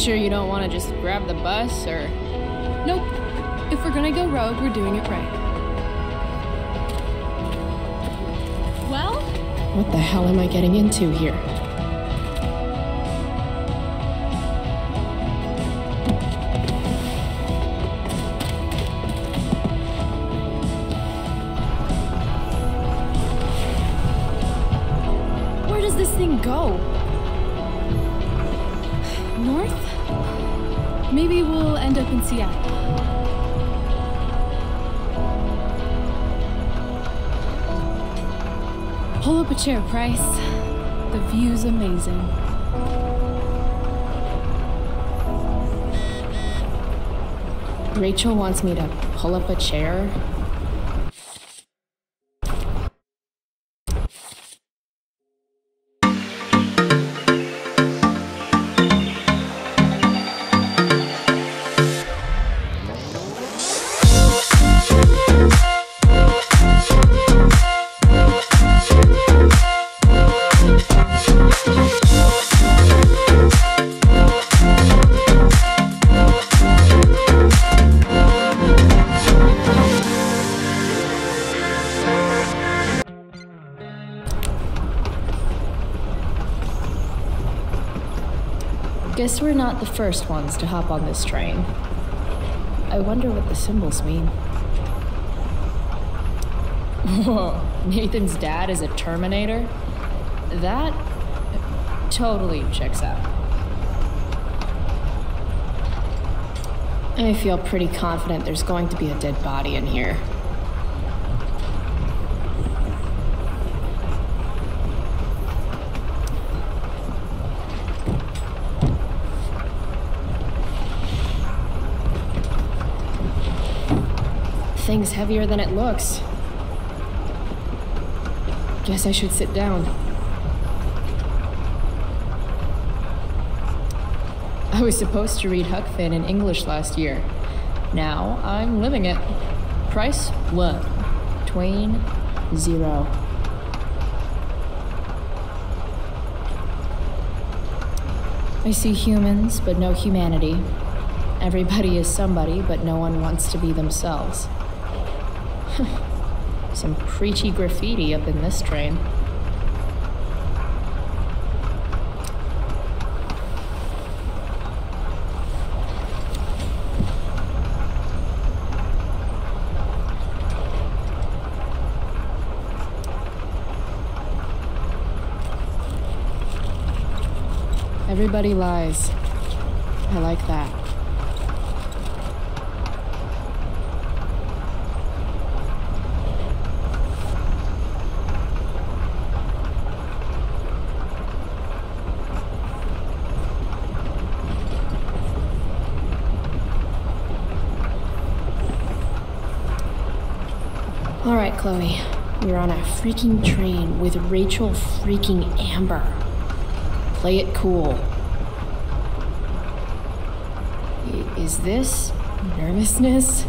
sure you don't want to just grab the bus, or. Nope. If we're gonna go rogue, we're doing it right. Well, What the hell am I getting into here? where does this thing go? Maybe we'll end up in Seattle. Pull up a chair, Price. The view's amazing. Rachel wants me to pull up a chair. Guess we're not the first ones to hop on this train. I wonder what the symbols mean. Nathan's dad is a Terminator? That totally checks out. I feel pretty confident there's going to be a dead body in here. Thing's heavier than it looks. Guess I should sit down. I was supposed to read Huck Finn in English last year. Now I'm living it. Price one. Twain zero. I see humans, but no humanity. Everybody is somebody, but no one wants to be themselves. Some preachy graffiti up in this train. Everybody lies. I like that. All right, Chloe. We're on a freaking train with Rachel freaking Amber. Play it cool. Is this nervousness?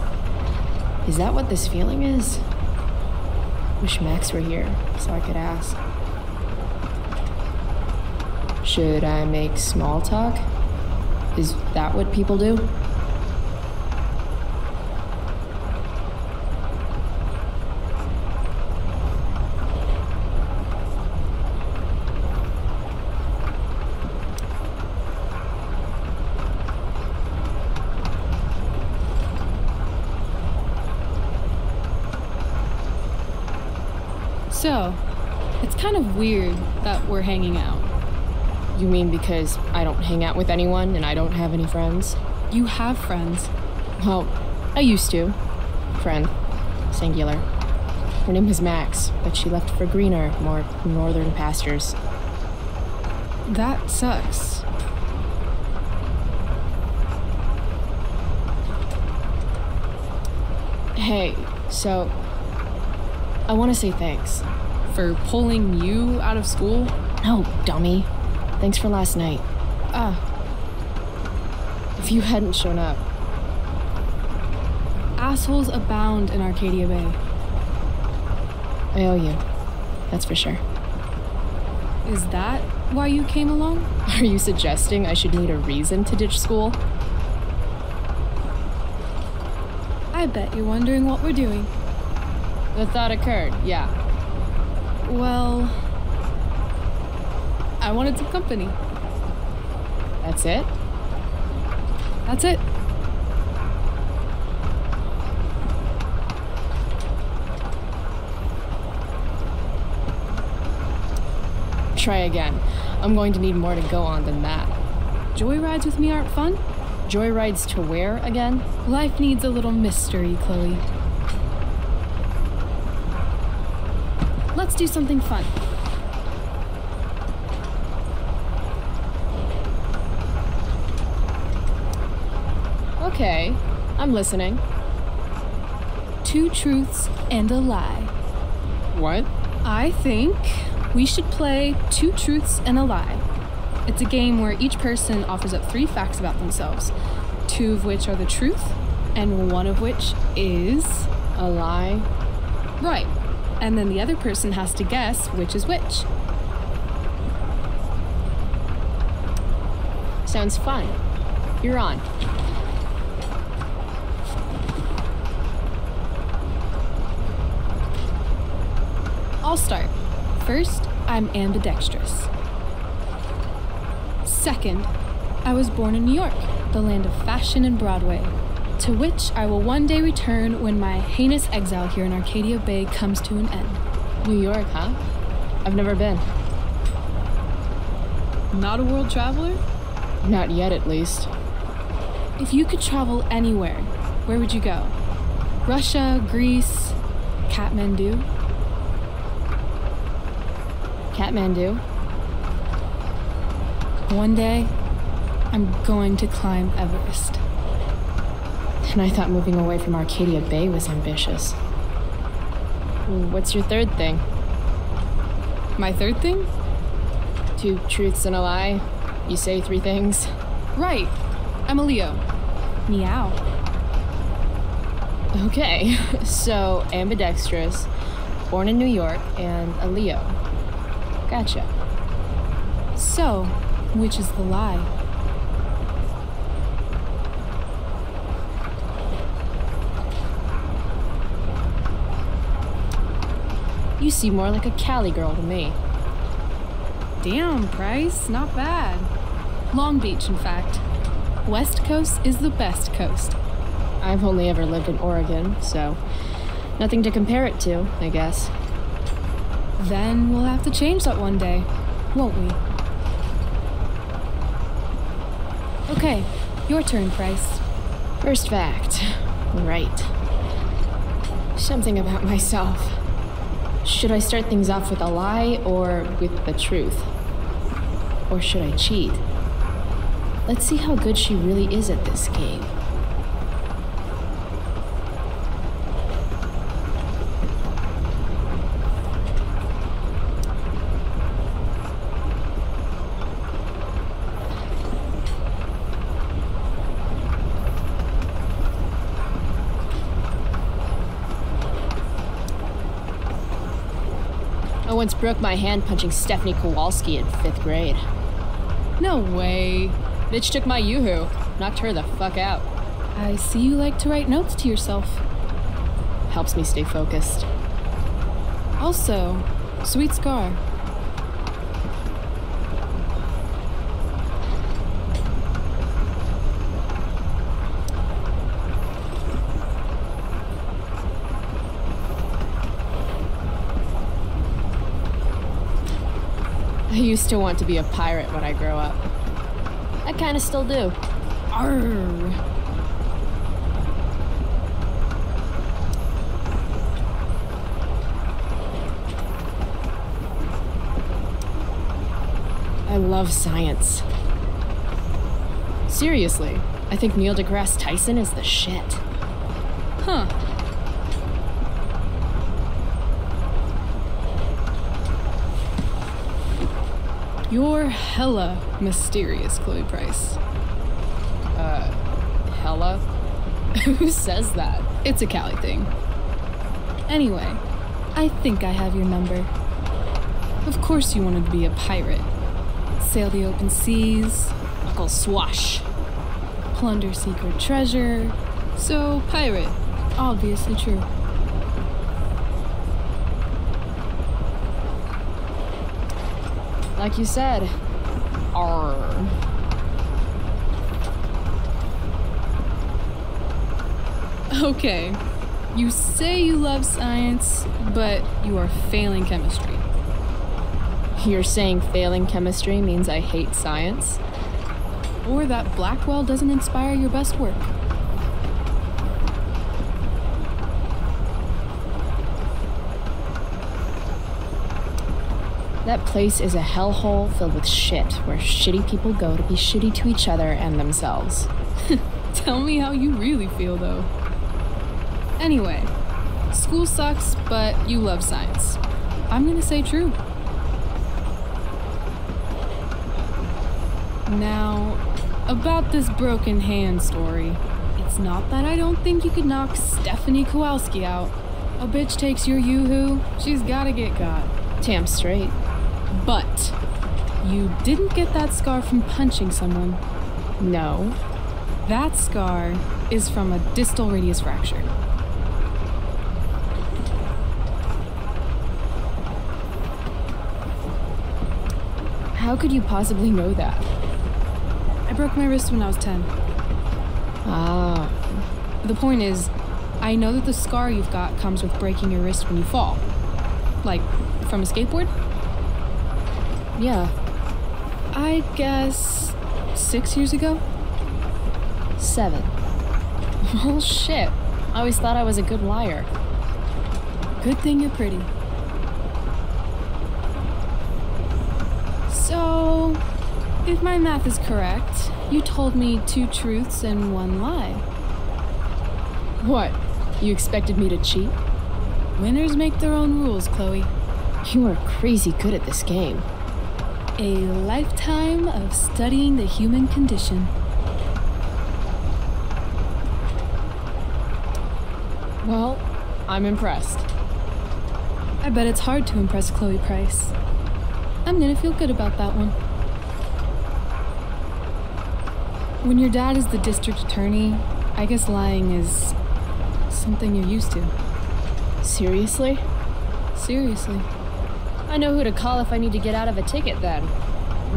Is that what this feeling is? Wish Max were here so I could ask. Should I make small talk? Is that what people do? So, it's kind of weird that we're hanging out. You mean because I don't hang out with anyone and I don't have any friends? You have friends. Well, I used to. Friend. Singular. Her name was Max, but she left for greener, more northern pastures. That sucks. Hey, so. I want to say thanks. For pulling you out of school? No, dummy. Thanks for last night. Ah, If you hadn't shown up, assholes abound in Arcadia Bay. I owe you. That's for sure. Is that why you came along? Are you suggesting I should need a reason to ditch school? I bet you're wondering what we're doing. The thought occurred, yeah. Well, I wanted some company. That's it? That's it. Try again. I'm going to need more to go on than that. Joyrides with me aren't fun? Joyrides to where again? Life needs a little mystery, Chloe. Let's do something fun. Okay, I'm listening. Two truths and a lie. What? I think we should play Two Truths and a Lie. It's a game where each person offers up three facts about themselves, two of which are the truth, and one of which is A lie? right. And then the other person has to guess which is which. Sounds fun. You're on. I'll start. First, I'm ambidextrous. Second, I was born in New York, the land of fashion and Broadway, to which I will one day return when my heinous exile here in Arcadia Bay comes to an end. New York, huh? I've never been. Not a world traveler? Not yet, at least. If you could travel anywhere, where would you go? Russia, Greece, Kathmandu? Kathmandu? One day, I'm going to climb Everest. And I thought moving away from Arcadia Bay was ambitious. What's your third thing? My third thing? Two truths and a lie? You say three things? Right. I'm a Leo. Meow. Okay, so ambidextrous, born in New York, and a Leo. Gotcha. So, which is the lie? You seem more like a Cali girl to me. Damn, Price, not bad. Long Beach, in fact. West Coast is the best coast. I've only ever lived in Oregon, so nothing to compare it to, I guess. Then we'll have to change that one day, won't we? Okay, your turn, Price. First fact. Right. Something about myself. Should I start things off with a lie or with the truth? Or should I cheat? Let's see how good she really is at this game. Once broke my hand punching Stephanie Kowalski in fifth grade. No way. Bitch took my yoo-hoo, knocked her the fuck out. I see you like to write notes to yourself. Helps me stay focused. Also, sweet scar. I used to want to be a pirate when I grow up. I kinda still do. Arr. I love science. Seriously, I think Neil deGrasse Tyson is the shit. Huh. You're hella mysterious, Chloe Price. Uh, hella? Who says that? It's a Cali thing. Anyway, I think I have your number. Of course you wanted to be a pirate. sail the open seas, Uncle Swash. plunder secret treasure. So, pirate. Obviously true. Like you said. Okay. You say you love science, but you are failing chemistry. You're saying failing chemistry means I hate science? Or that Blackwell doesn't inspire your best work. That place is a hellhole filled with shit where shitty people go to be shitty to each other and themselves. Tell me how you really feel, though. Anyway, school sucks, but you love science. I'm gonna say true. Now, about this broken hand story. It's not that I don't think you could knock Stephanie Kowalski out. A bitch takes your yoo-hoo, she's gotta get got. Damn straight. But you didn't get that scar from punching someone. No. That scar is from a distal radius fracture. How could you possibly know that? I broke my wrist when I was 10. Ah. The point is, I know that the scar you've got comes with breaking your wrist when you fall. Like, from a skateboard? Yeah. I guess six years ago? Seven. Well, oh, shit. I always thought I was a good liar. Good thing you're pretty. So, if my math is correct, you told me two truths and one lie. What? You expected me to cheat? Winners make their own rules, Chloe. You are crazy good at this game. A lifetime of studying the human condition. Well, I'm impressed. I bet it's hard to impress Chloe Price. I'm gonna feel good about that one. When your dad is the district attorney, I guess lying is something you're used to. Seriously? Seriously. I know who to call if I need to get out of a ticket then.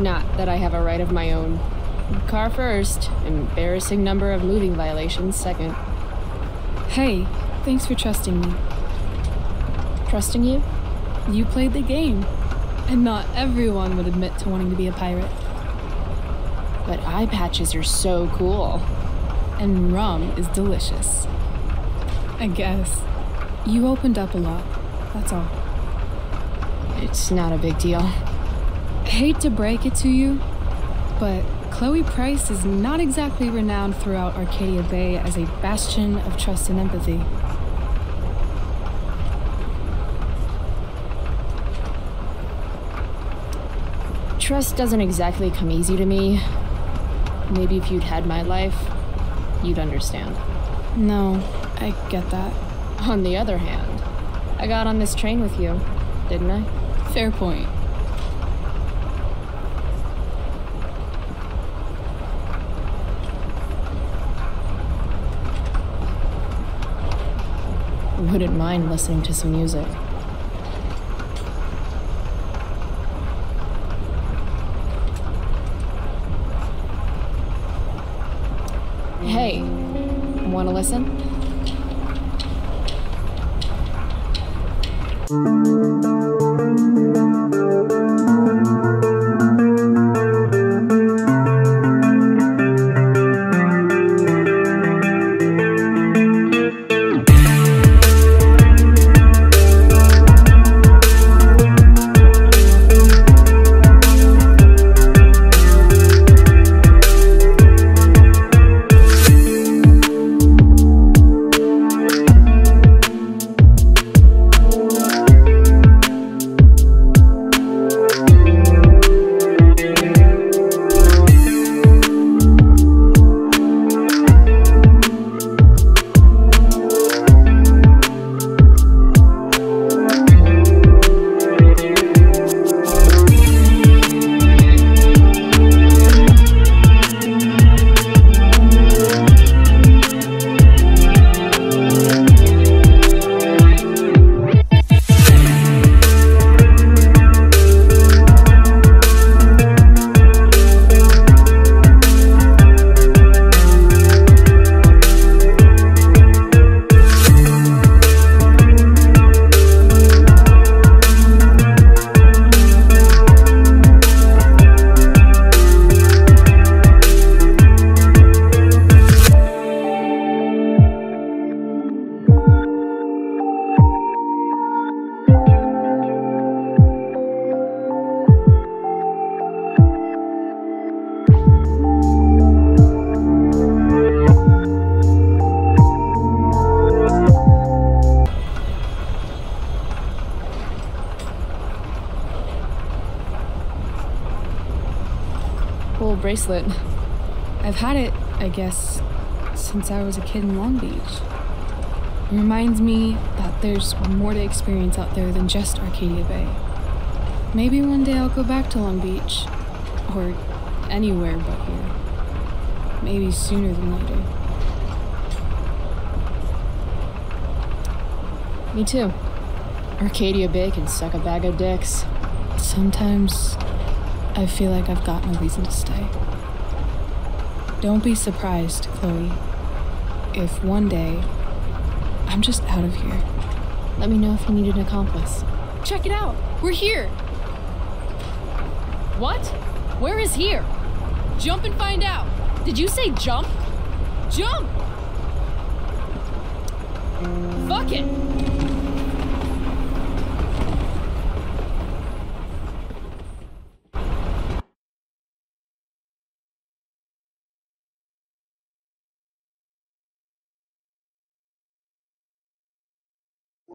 Not that I have a right of my own. Car first, embarrassing number of moving violations second. Hey, thanks for trusting me. Trusting you? You played the game. And not everyone would admit to wanting to be a pirate. But eye patches are so cool. And rum is delicious. I guess. You opened up a lot. That's all. It's not a big deal. Hate to break it to you, but Chloe Price is not exactly renowned throughout Arcadia Bay as a bastion of trust and empathy. Trust doesn't exactly come easy to me. Maybe if you'd had my life, you'd understand. No, I get that. On the other hand, I got on this train with you, didn't I? Fair point. Wouldn't mind listening to some music. Hey, wanna listen? Bracelet? I've had it, I guess, since I was a kid in Long Beach. It reminds me that there's more to experience out there than just Arcadia Bay. Maybe one day I'll go back to Long Beach. Or anywhere but here. Maybe sooner than later. Me too. Arcadia Bay can suck a bag of dicks. Sometimes I feel like I've got no reason to stay. Don't be surprised, Chloe, if one day I'm just out of here. Let me know if you need an accomplice. Check it out! We're here! What? Where is here? Jump and find out! Did you say jump? Jump! Fuck it!